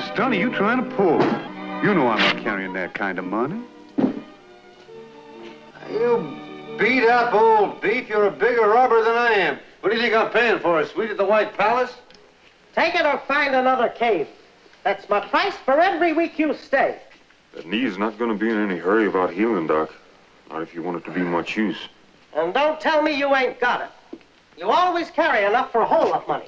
of stunt are you trying to pull? You know I'm not carrying that kind of money. You beat up old beef. You're a bigger robber than I am. What do you think I'm paying for? A suite at the White Palace? Take it or find another cave. That's my price for every week you stay. That knee's not going to be in any hurry about healing, Doc. Not if you want it to be much use. And don't tell me you ain't got it. You always carry enough for a whole lot of money.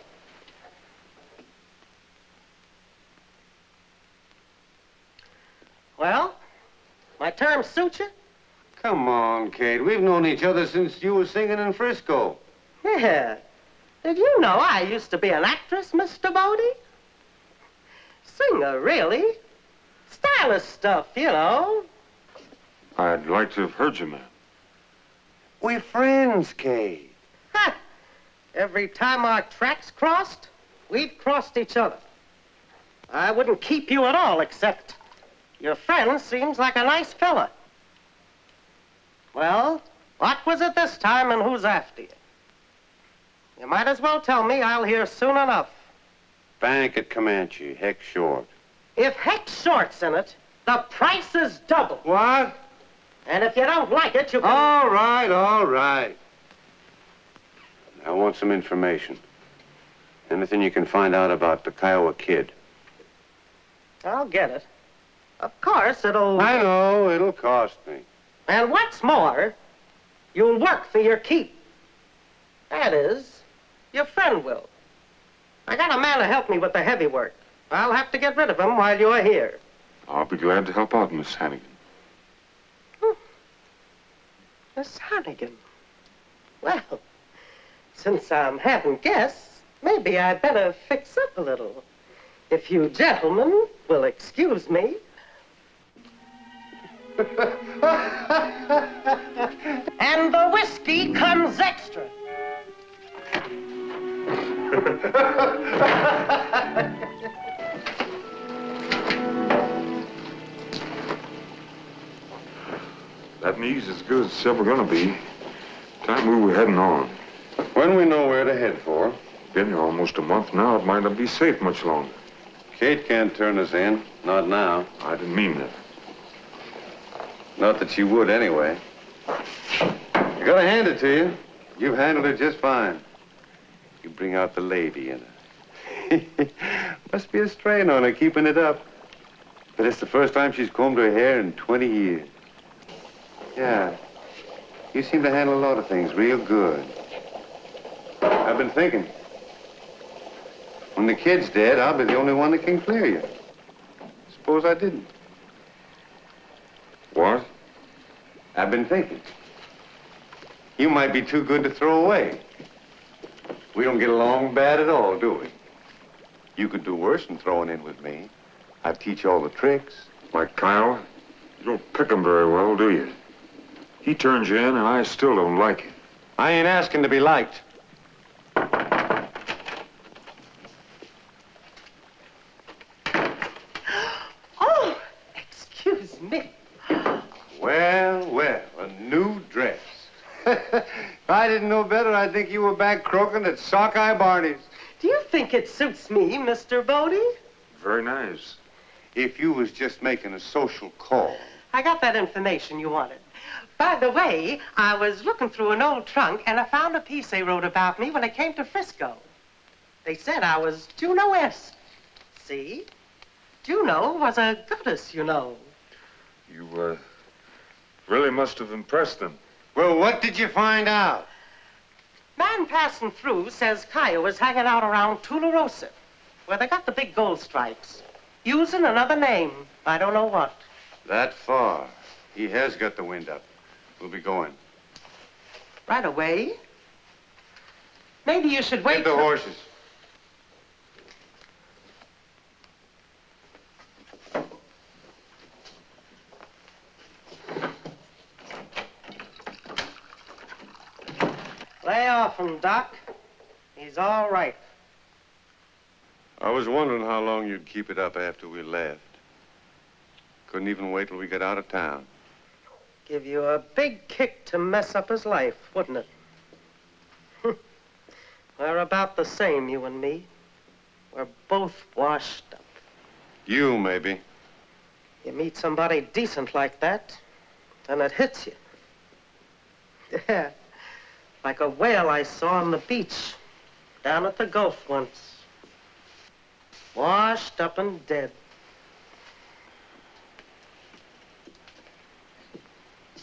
Well, my terms suit you? Come on, Kate. We've known each other since you were singing in Frisco. Yeah. Did you know I used to be an actress, Mr. Bodie? Singer, really. Stylish stuff, you know. I'd like to have heard you, man. We're friends, Kate. Ha! Every time our tracks crossed, we'd crossed each other. I wouldn't keep you at all, except your friend seems like a nice fella. Well, what was it this time and who's after you? You might as well tell me. I'll hear soon enough. Bank at Comanche, Heck Short. If Heck Short's in it, the price is double. What? And if you don't like it, you can... All right, all right. I want some information. Anything you can find out about the Kiowa Kid. I'll get it. Of course, it'll... I know, it'll cost me. And what's more, you'll work for your keep. That is, your friend will. I got a man to help me with the heavy work. I'll have to get rid of him while you're here. I'll be glad to help out, Miss Hadigan. Miss Hadigan. Well, since I'm having guests, maybe I'd better fix up a little. If you gentlemen will excuse me. and the whiskey comes extra. That knee's as good as it's ever going to be. Time we were heading on. When we know where to head for, Been here almost a month now. It might not be safe much longer. Kate can't turn us in. Not now. I didn't mean that. Not that you would anyway. I gotta hand it to you. You've handled it just fine. You bring out the lady in her. Must be a strain on her keeping it up. But it's the first time she's combed her hair in 20 years. Yeah. You seem to handle a lot of things real good. I've been thinking. When the kid's dead, I'll be the only one that can clear you. Suppose I didn't. What? I've been thinking. You might be too good to throw away. We don't get along bad at all, do we? You could do worse than throwing in with me. I'd teach you all the tricks. Like Kyle? You don't pick him very well, do you? He turns you in, and I still don't like it. I ain't asking to be liked. Oh, excuse me. Well, well, a new dress. if I didn't know better, I'd think you were back croaking at Sockeye Barney's. Do you think it suits me, Mr. Bodie? Very nice. If you was just making a social call. I got that information you wanted. By the way, I was looking through an old trunk and I found a piece they wrote about me when I came to Frisco. They said I was Juno West. See? Juno was a goddess, you know. You, uh, really must have impressed them. Well, what did you find out? Man passing through says Kiowa was hanging out around Tularosa, where they got the big gold stripes, using another name. I don't know what. That far. He has got the wind up. We'll be going. Right away? Maybe you should wait. Get the horses. Lay off him, Doc. He's all right. I was wondering how long you'd keep it up after we left. Couldn't even wait till we got out of town. Give you a big kick to mess up his life, wouldn't it? We're about the same, you and me. We're both washed up. You, maybe. You meet somebody decent like that, and it hits you. Yeah, like a whale I saw on the beach down at the Gulf once. Washed up and dead.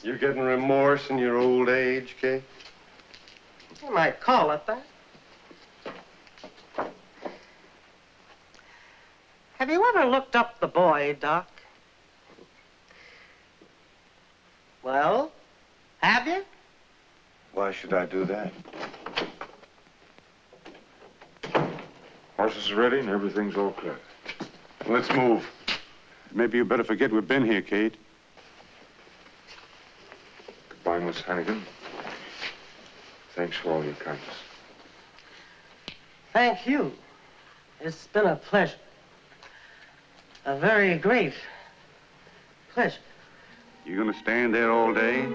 You're getting remorse in your old age, Kate? You might call it that. Have you ever looked up the boy, Doc? Well? Why should I do that? Horses are ready and everything's all clear. Let's move. Maybe you better forget we've been here, Kate. Goodbye, Miss Hadigan. Thanks for all your kindness. Thank you. It's been a pleasure. A very great pleasure. You gonna stand there all day?